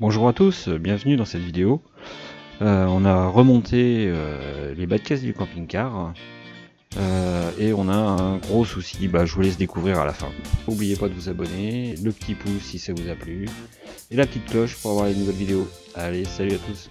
Bonjour à tous, bienvenue dans cette vidéo. Euh, on a remonté euh, les bas de caisse du camping-car euh, et on a un gros souci, bah, je vous laisse découvrir à la fin. N'oubliez pas de vous abonner, le petit pouce si ça vous a plu et la petite cloche pour avoir les nouvelles vidéos. Allez, salut à tous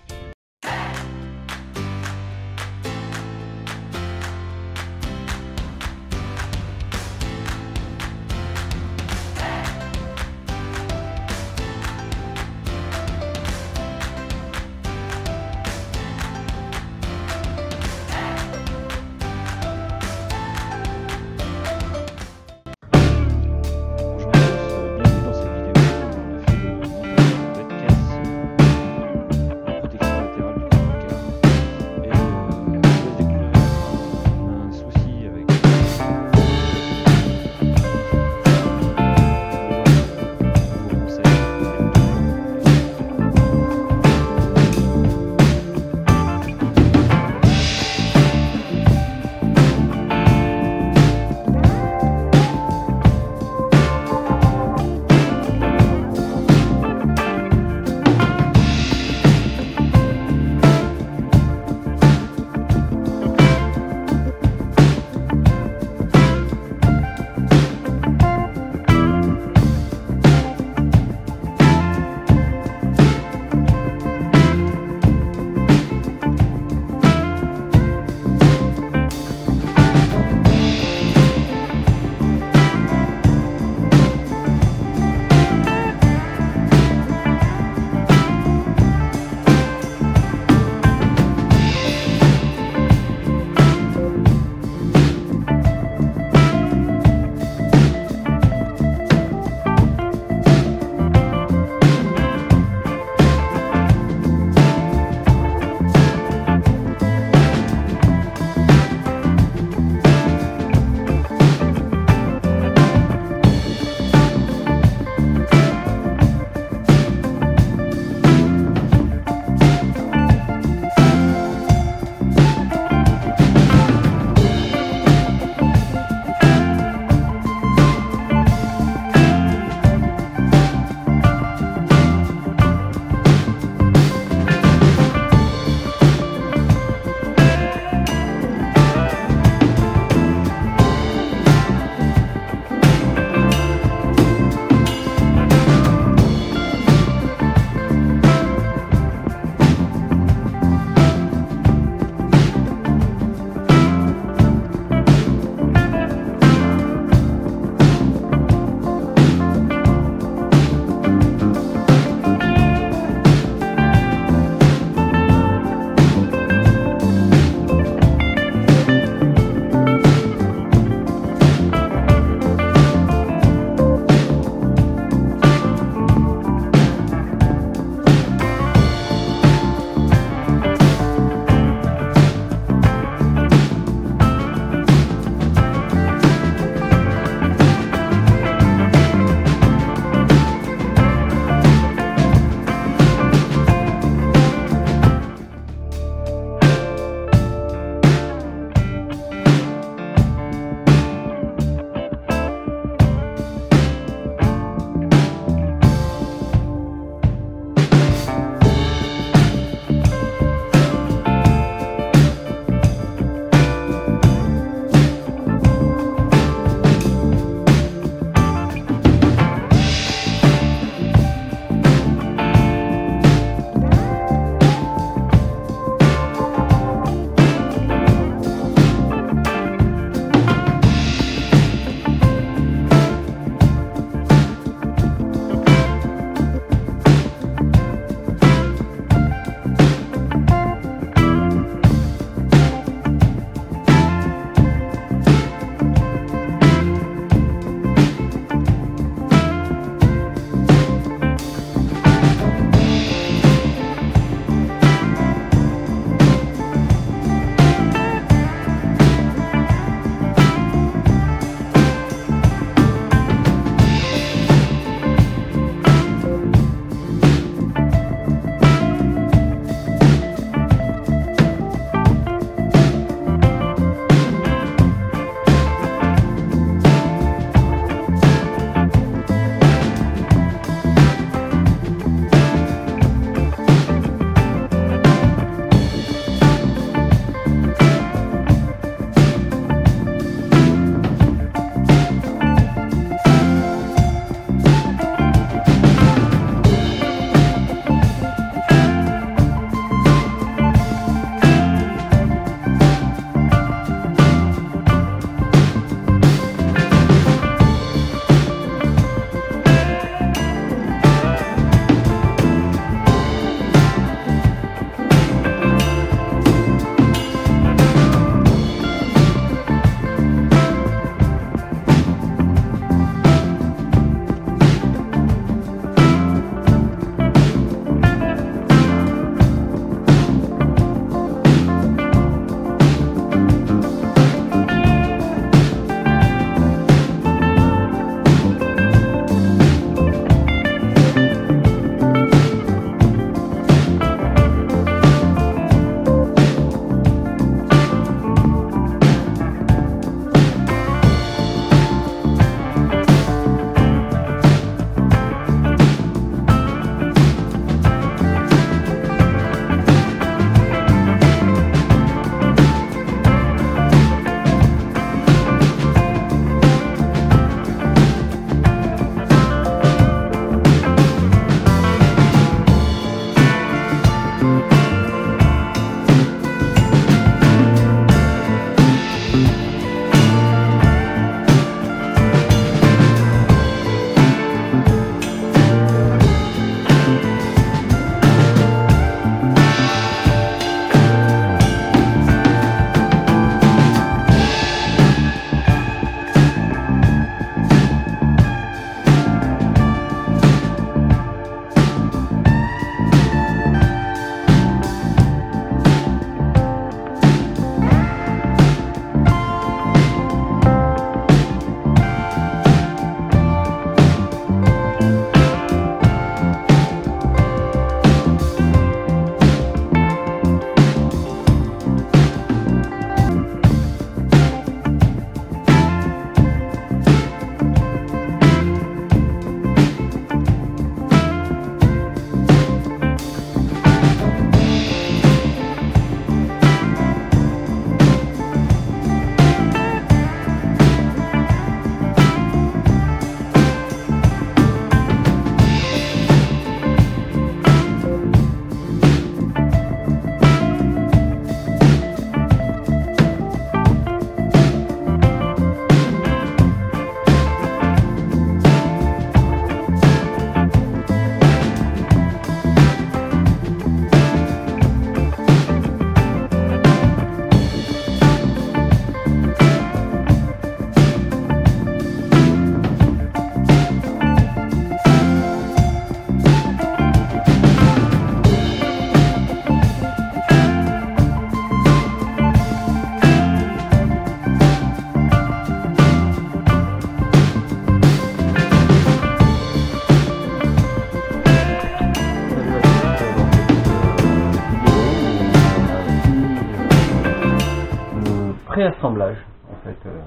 réassemblage en fait euh,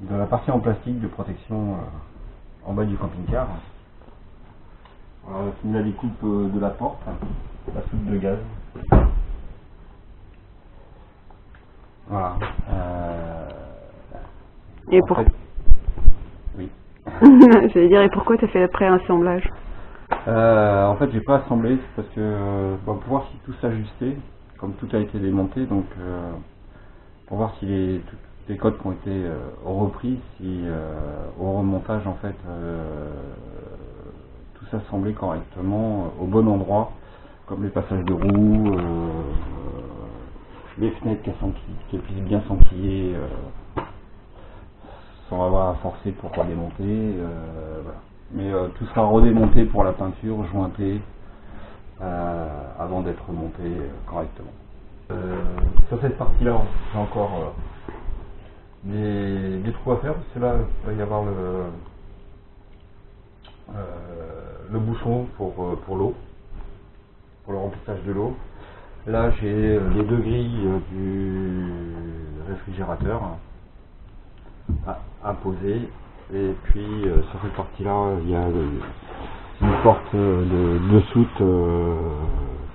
de la partie en plastique de protection en bas du camping-car. Voilà, la découpe de la porte, la soupe de gaz. Voilà. et pour... Oui. J'allais dire, et pourquoi tu as fait le pré-assemblage? Euh, En fait, j'ai pas assemblé, parce que pour voir si tout s'ajustait, comme tout a été démonté, donc euh, voir si les, les codes qui ont été euh, repris, si au remontage, en fait, tout s'assemblait correctement, au bon endroit, comme les passages de roues, les fenêtres qui, puissent bien s'enquiller sans avoir à forcer pour redémonter. voilà mais euh, tout sera redémonté pour la peinture, jointé, euh, avant d'être monté euh, sur cette partie-là, j'ai encore des, trous à faire, que là, il va y avoir le, le bouchon pour, l'eau, pour le remplissage de l'eau. Là, j'ai les deux grilles du réfrigérateur à poser et puis euh, sur cette partie-là, il y a une porte de, soute euh,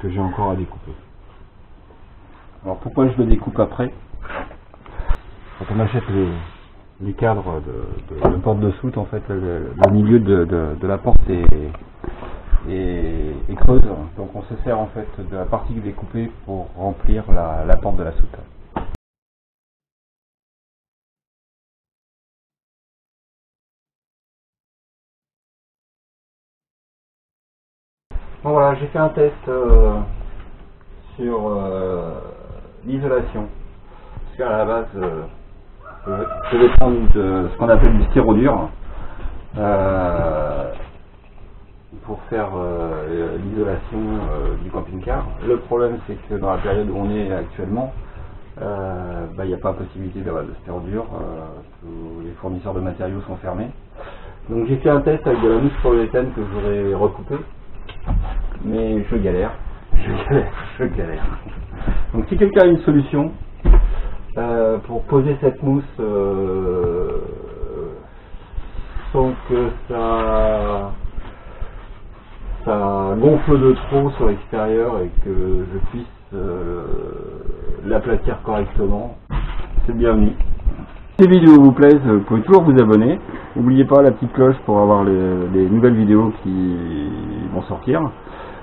que j'ai encore à découper. Alors pourquoi je le découpe après Quand on achète les, cadres de, porte de soute, en fait, le, milieu de, la porte est, creuse. Donc on se sert en fait de la partie découpée pour remplir la porte de la soute. Bon voilà, j'ai fait un test euh, sur euh, l'isolation. Parce qu'à la base, euh, je vais prendre ce qu'on appelle du styrodure pour faire l'isolation du camping-car. Le problème, c'est que dans la période où on est actuellement, bah, il n'y a pas possibilité d'avoir de styrodure. tous les fournisseurs de matériaux sont fermés. Donc j'ai fait un test avec de la mousse polyéthène que j'aurais recoupé mais je galère, je galère, je galère. Donc si quelqu'un a une solution euh, pour poser cette mousse euh, sans que ça, ça gonfle de trop sur l'extérieur et que je puisse euh, l'aplatir correctement, c'est bienvenu. Si les vidéos vous plaisent, vous pouvez toujours vous abonner. N'oubliez pas la petite cloche pour avoir les nouvelles vidéos qui vont sortir.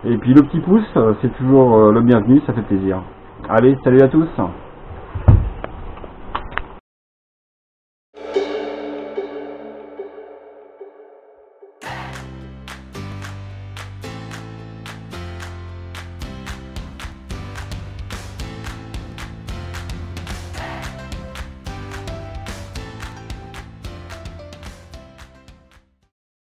Et puis le petit pouce, c'est toujours euh, le bienvenu, ça fait plaisir. Allez, salut à tous